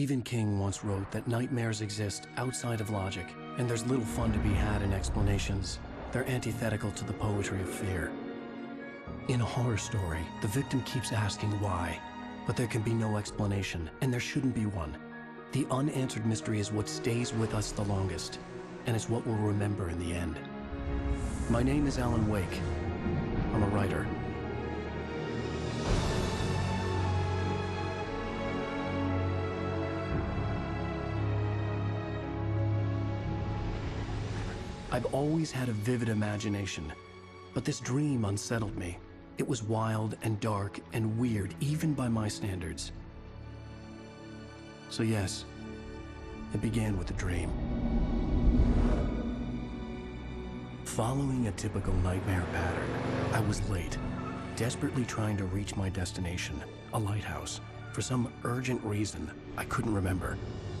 Stephen King once wrote that nightmares exist outside of logic, and there's little fun to be had in explanations. They're antithetical to the poetry of fear. In a horror story, the victim keeps asking why, but there can be no explanation, and there shouldn't be one. The unanswered mystery is what stays with us the longest, and it's what we'll remember in the end. My name is Alan Wake. I'm a writer. I've always had a vivid imagination, but this dream unsettled me. It was wild and dark and weird, even by my standards. So yes, it began with a dream. Following a typical nightmare pattern, I was late, desperately trying to reach my destination, a lighthouse. For some urgent reason, I couldn't remember.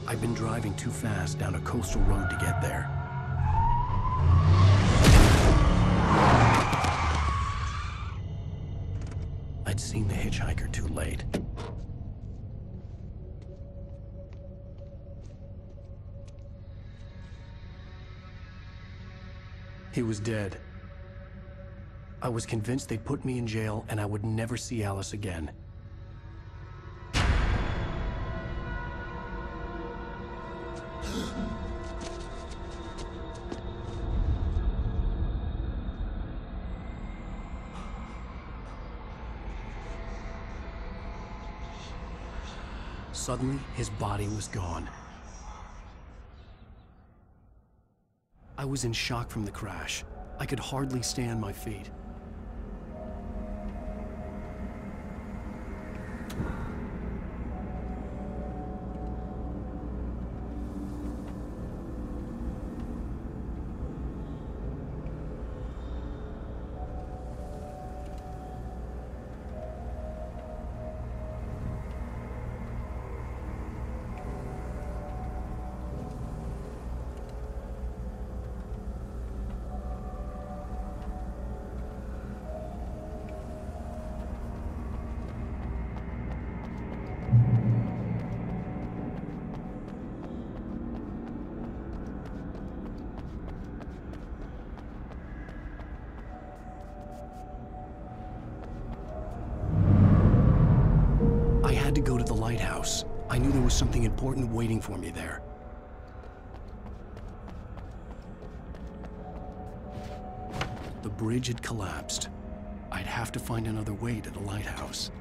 I'd been driving too fast down a coastal road to get there. Seen the hitchhiker too late. He was dead. I was convinced they'd put me in jail and I would never see Alice again. Suddenly, his body was gone. I was in shock from the crash. I could hardly stand my feet. Lighthouse. I knew there was something important waiting for me there. The bridge had collapsed. I'd have to find another way to the lighthouse.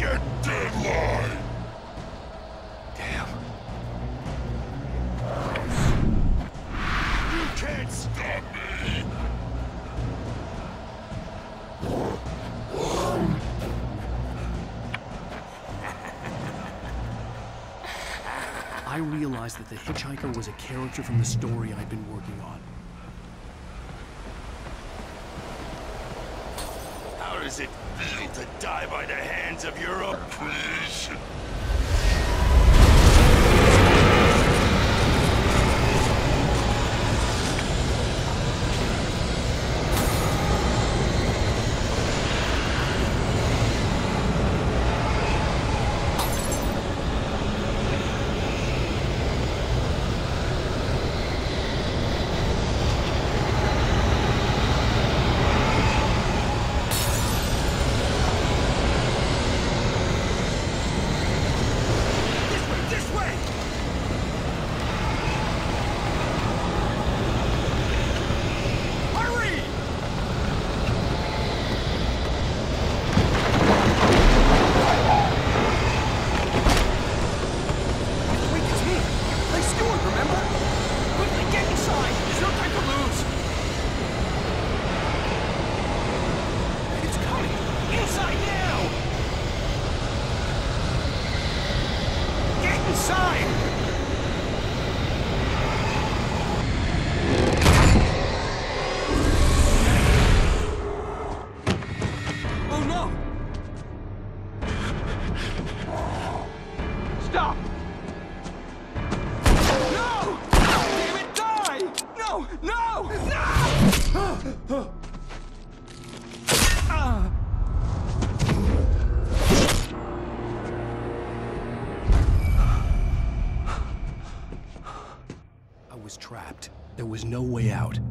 Your deadline! Damn. You can't stop me! I realized that the hitchhiker was a character from the story I'd been working on. How does it to die by the hands of your own? Way out.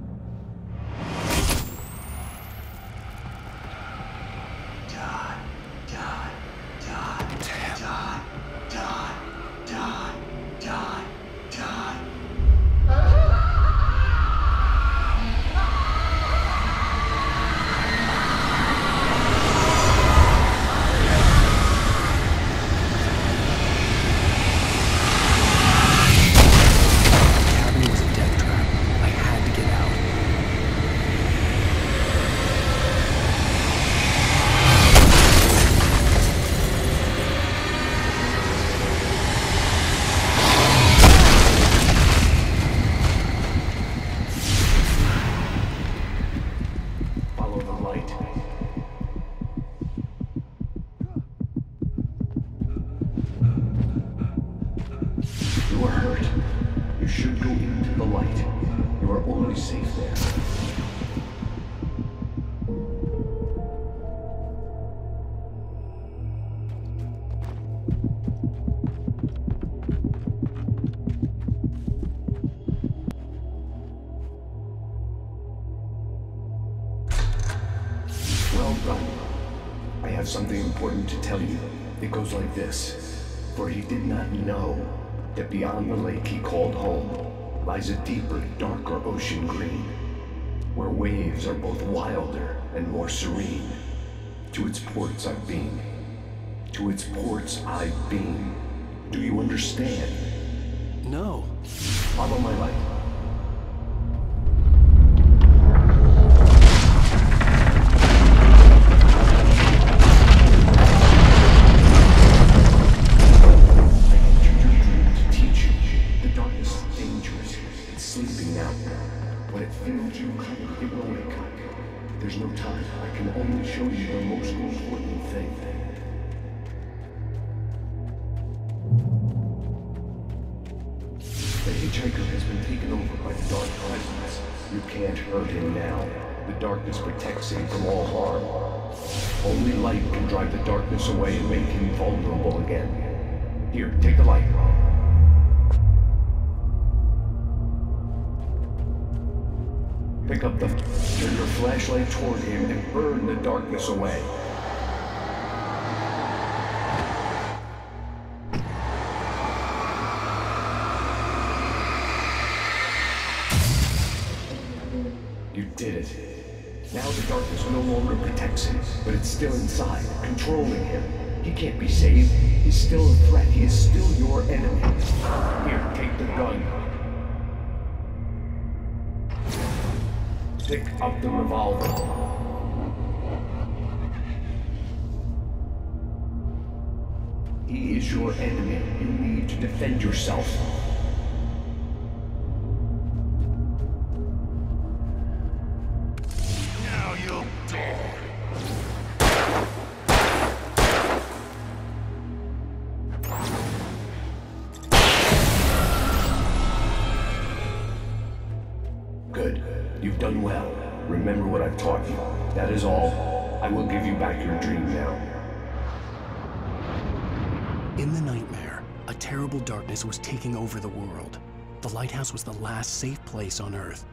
Something important to tell you. It goes like this. For he did not know that beyond the lake he called home lies a deeper, darker ocean green, where waves are both wilder and more serene. To its ports I've been. To its ports I've been. Do you understand? No. Follow my light. Hitchhiker has been taken over by the dark presence. You can't hurt him now. The darkness protects him from all harm. Only light can drive the darkness away and make him vulnerable again. Here, take the light. Pick up the... Turn your flashlight toward him and burn the darkness away. No longer protects him, but it's still inside, controlling him. He can't be saved. He's still a threat. He is still your enemy. Here, take the gun. Pick up the revolver. He is your enemy. You need to defend yourself. Lighthouse was the last safe place on Earth.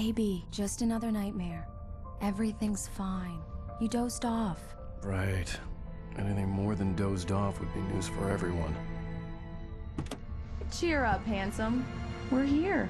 Baby. Just another nightmare. Everything's fine. You dozed off. Right. Anything more than dozed off would be news for everyone. Cheer up, handsome. We're here.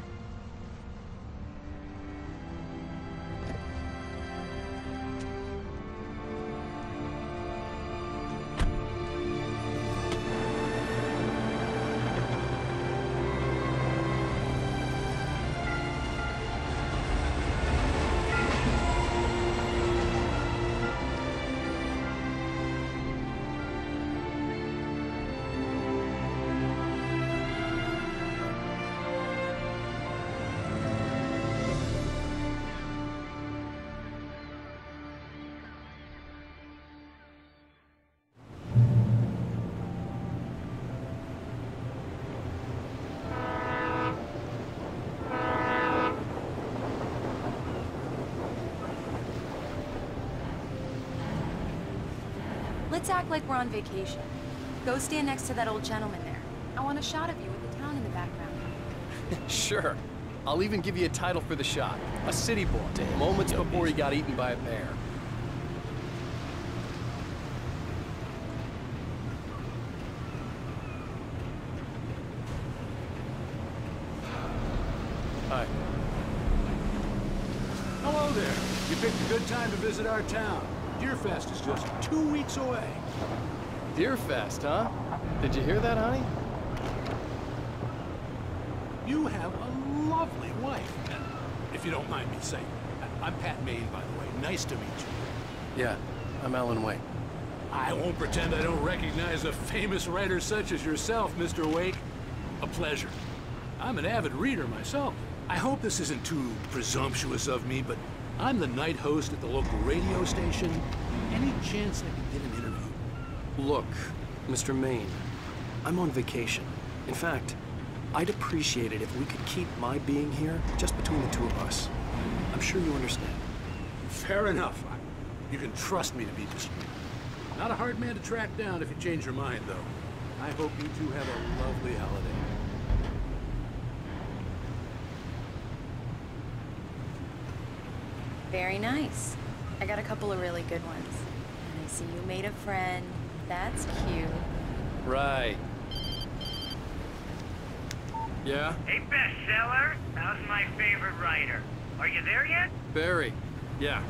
Let's act like we're on vacation. Go stand next to that old gentleman there. I want a shot of you with the town in the background. Sure. I'll even give you a title for the shot. A city boy, moments before he got eaten by a bear. Hi. Hello there. You picked a good time to visit our town. Is just two weeks away. Deerfest, huh? Did you hear that, honey? You have a lovely wife. And if you don't mind me saying, I'm Pat Maine, by the way. Nice to meet you. Yeah, I'm Alan Wake. I won't pretend I don't recognize a famous writer such as yourself, Mr. Wake. A pleasure. I'm an avid reader myself. I hope this isn't too presumptuous of me, but I'm the night host at the local radio station. Any chance I could get an interview? Look, Mr. Maine, I'm on vacation. In fact, I'd appreciate it if we could keep my being here just between the two of us. I'm sure you understand. Fair enough. You can trust me to be discreet. Not a hard man to track down if you change your mind, though. I hope you two have a lovely holiday. Very nice. I got a couple of really good ones. And I see you made a friend. That's cute. Right. Yeah? Hey, bestseller. How's my favorite writer? Are you there yet? Barry. Yeah.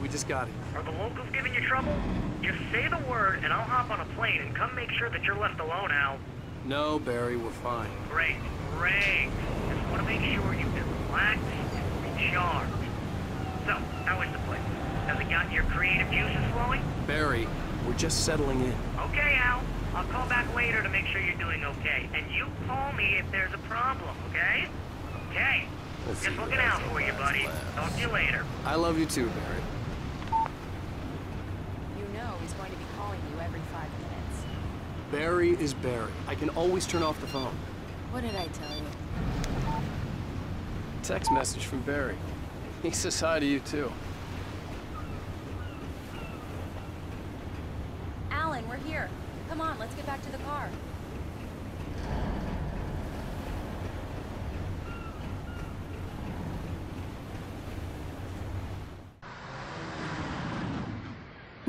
We just got here. Are the locals giving you trouble? Just say the word, and I'll hop on a plane and come make sure that you're left alone, Al. No, Barry, we're fine. Great, great. Just want to make sure you can relax and recharge. So, how is the place? Has it gotten your creative juices flowing? Barry, we're just settling in. Okay, Al. I'll call back later to make sure you're doing okay. And you call me if there's a problem, okay? Okay. Let's Just looking out for you, buddy. ask. Talk to you later. I love you too, Barry. You know he's going to be calling you every five minutes. Barry is Barry. I can always turn off the phone. What did I tell you? Text message from Barry. He says hi to you, too. Alan, we're here. Come on, let's get back to the car.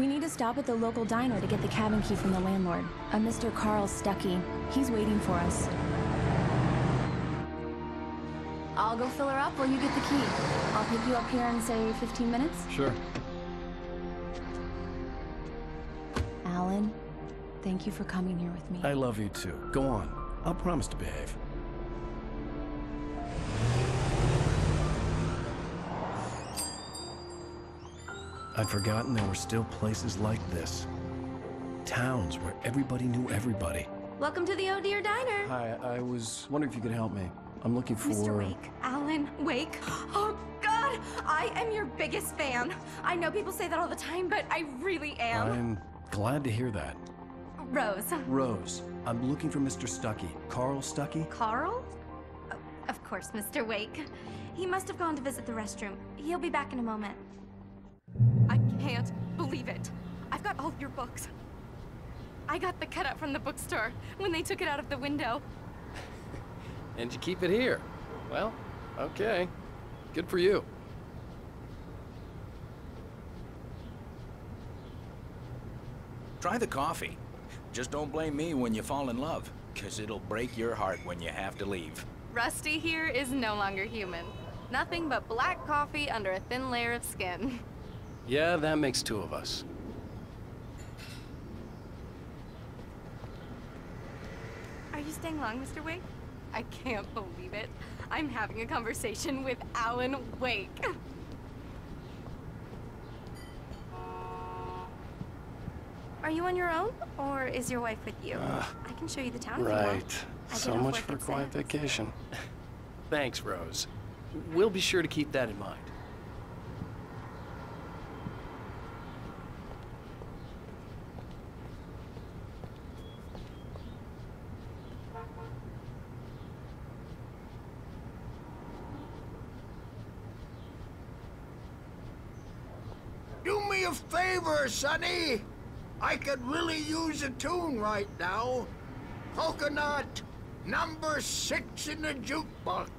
We need to stop at the local diner to get the cabin key from the landlord, a Mr. Carl Stuckey. He's waiting for us. I'll go fill her up while you get the key. I'll pick you up here in, say, 15 minutes. Sure. Alan, thank you for coming here with me. I love you too. Go on. I'll promise to behave. I'd forgotten there were still places like this. Towns where everybody knew everybody. Welcome to the Oh Deer Diner. Hi, I was wondering if you could help me. I'm looking for... Mr. Wake. Alan Wake. Oh, God! I am your biggest fan. I know people say that all the time, but I really am. I'm glad to hear that. Rose. Rose, I'm looking for Mr. Stuckey. Carl Stuckey? Carl? Of course, Mr. Wake. He must have gone to visit the restroom. He'll be back in a moment. I can't believe it. I've got all your books. I got the cutout from the bookstore when they took it out of the window. And you keep it here. Well, okay. Good for you. Try the coffee. Just don't blame me when you fall in love, because it'll break your heart when you have to leave. Rusty here is no longer human. Nothing but black coffee under a thin layer of skin. Yeah, that makes two of us. Are you staying long, Mr. Wake? I can't believe it. I'm having a conversation with Alan Wake. Are you on your own, or is your wife with you? Ah, I can show you the town if you want. Right. So much for a quiet vacation. Thanks, Rose. We'll be sure to keep that in mind. Do me a favor, Sonny. I could really use a tune right now. Coconut, number six in the jukebox.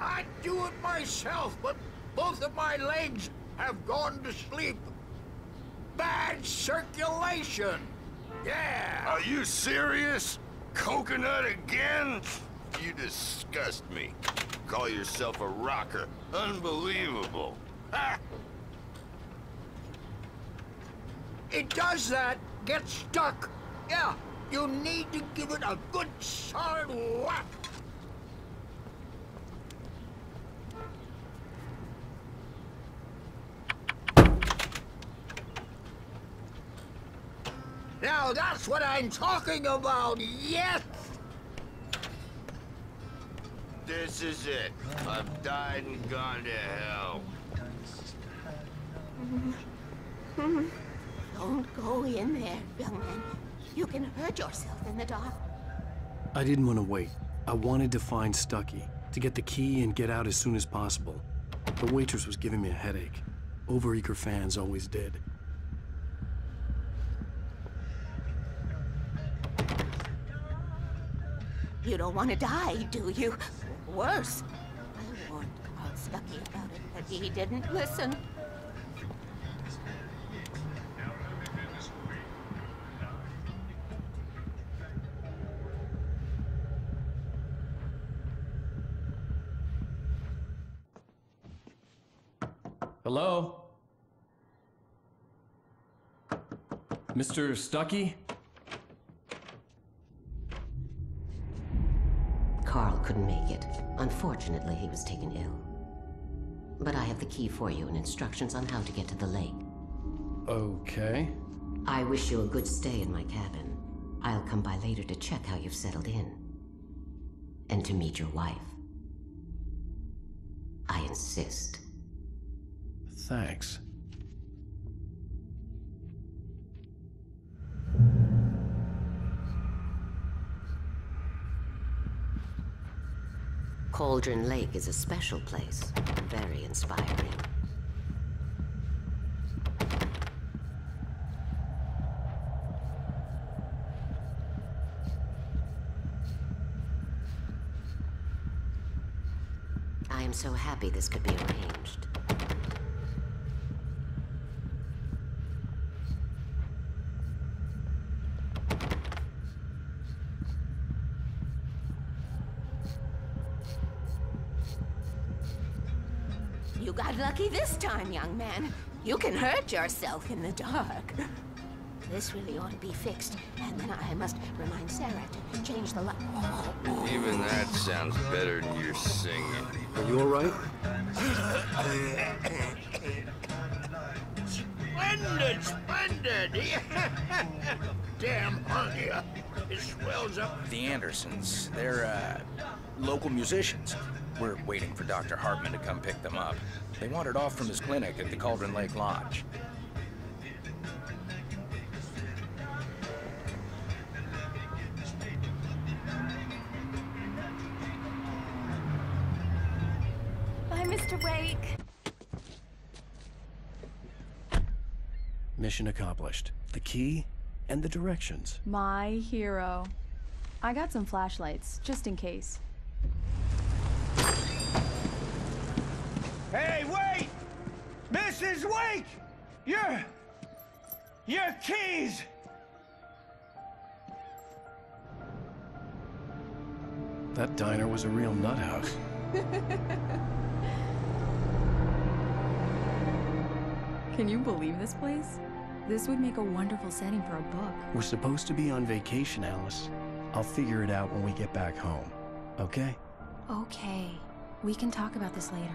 I'd do it myself, but both of my legs have gone to sleep. Bad circulation. Yeah. Are you serious? Coconut again? You disgust me. Call yourself a rocker. Unbelievable. Ha! It does that. Get stuck. Yeah, you need to give it a good solid whack. Now that's what I'm talking about, yes! This is it. I've died and gone to hell. Don't go in there, young man. You can hurt yourself in the dark. I didn't want to wait. I wanted to find Stuckey, to get the key and get out as soon as possible. The waitress was giving me a headache. Overeager fans always did. You don't want to die, do you? Worse. I warned Carl Stuckey about it, but he didn't listen. Hello? Mr. Stuckey? Carl couldn't make it. Unfortunately, he was taken ill. But I have the key for you and instructions on how to get to the lake. Okay. I wish you a good stay in my cabin. I'll come by later to check how you've settled in. And to meet your wife. I insist. Thanks. Cauldron Lake is a special place. Very inspiring. I am so happy this could be arranged. You got lucky this time, young man. You can hurt yourself in the dark. This really ought to be fixed, and then I must remind Sarah to change the light. Even that sounds better than your singing. Are you all right? Splendid, splendid! Damn hungry. It swells up. The Andersons, they're, uh, local musicians. We're waiting for Dr. Hartman to come pick them up. They wandered off from his clinic at the Cauldron Lake Lodge. Bye, Mr. Wake. Mission accomplished. The key and the directions. My hero. I got some flashlights, just in case. Hey, wait! Mrs. Wake! Your... Your keys! That diner was a real nut house. Can you believe this place? This would make a wonderful setting for a book. We're supposed to be on vacation, Alice. I'll figure it out when we get back home. Okay? Okay. We can talk about this later.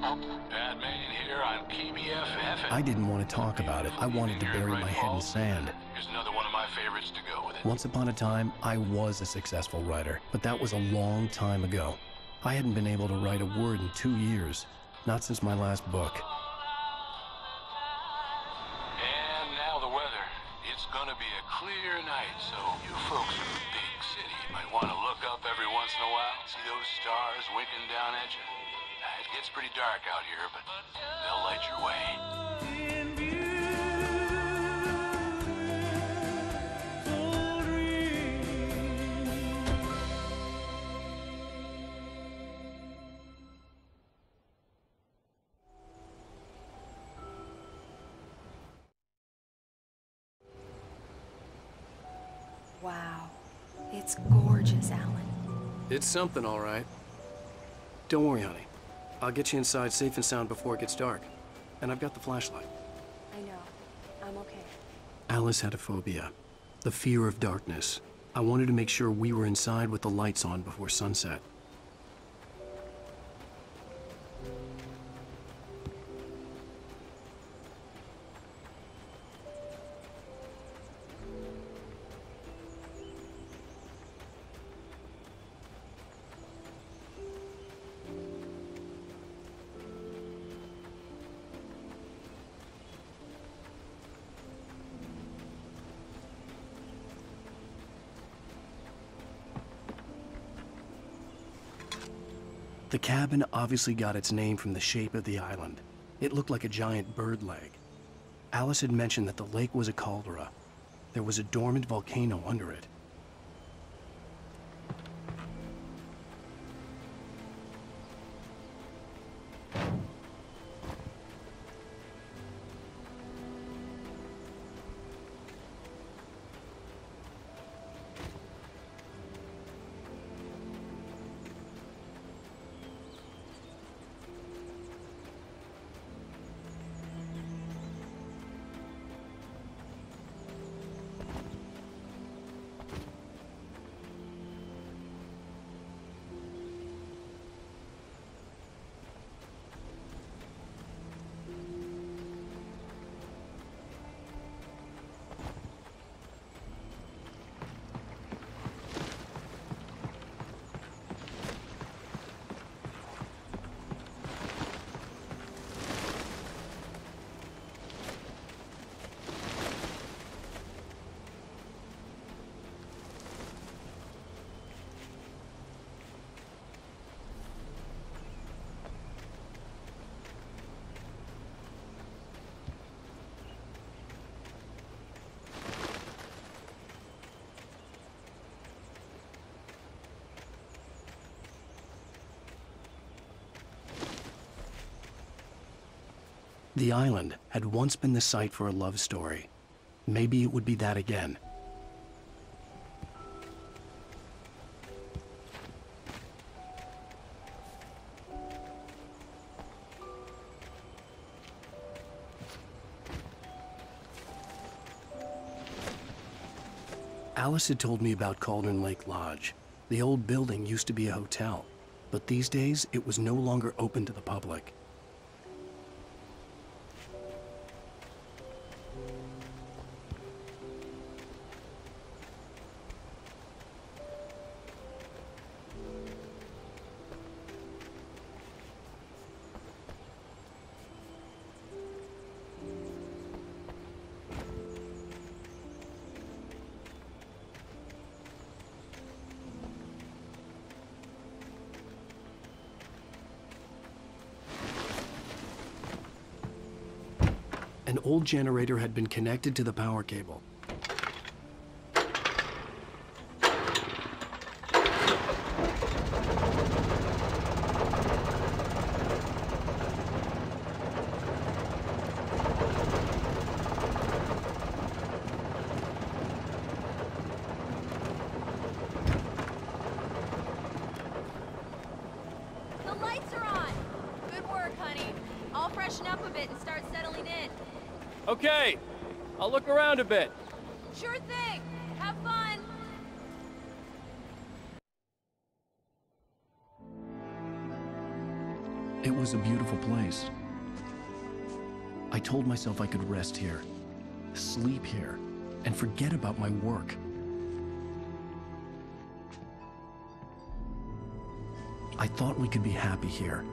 Pat here on KBFF. I didn't want to talk about it. I wanted to bury my head in sand. Here's another one of my favorites to go with it. Once upon a time, I was a successful writer, but that was a long time ago. I hadn't been able to write a word in two years, not since my last book. And now the weather. It's gonna be a clear night, so you folks in the big city might want to look up every once in a while. See those stars winking down at you? It gets pretty dark out here, but they'll light your way. Wow. It's gorgeous, Alan. It's something, all right. Don't worry, honey. I'll get you inside safe and sound before it gets dark. And I've got the flashlight. I know. I'm okay. Alice had a phobia, the fear of darkness. I wanted to make sure we were inside with the lights on before sunset. The cabin obviously got its name from the shape of the island. It looked like a giant bird leg. Alice had mentioned that the lake was a caldera. There was a dormant volcano under it. The island had once been the site for a love story. Maybe it would be that again. Alice had told me about Cauldron Lake Lodge. The old building used to be a hotel, but these days it was no longer open to the public. Old generator had been connected to the power cable. The lights are on! Good work, honey. I'll freshen up a bit and start settling in. Okay, I'll look around a bit. Sure thing! Have fun! It was a beautiful place. I told myself I could rest here, sleep here, and forget about my work. I thought we could be happy here,